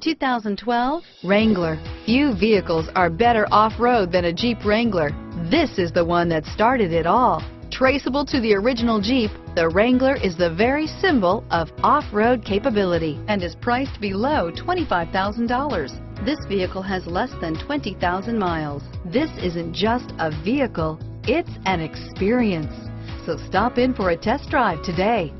2012 Wrangler. Few vehicles are better off-road than a Jeep Wrangler. This is the one that started it all. Traceable to the original Jeep, the Wrangler is the very symbol of off-road capability and is priced below $25,000. This vehicle has less than 20,000 miles. This isn't just a vehicle, it's an experience. So stop in for a test drive today.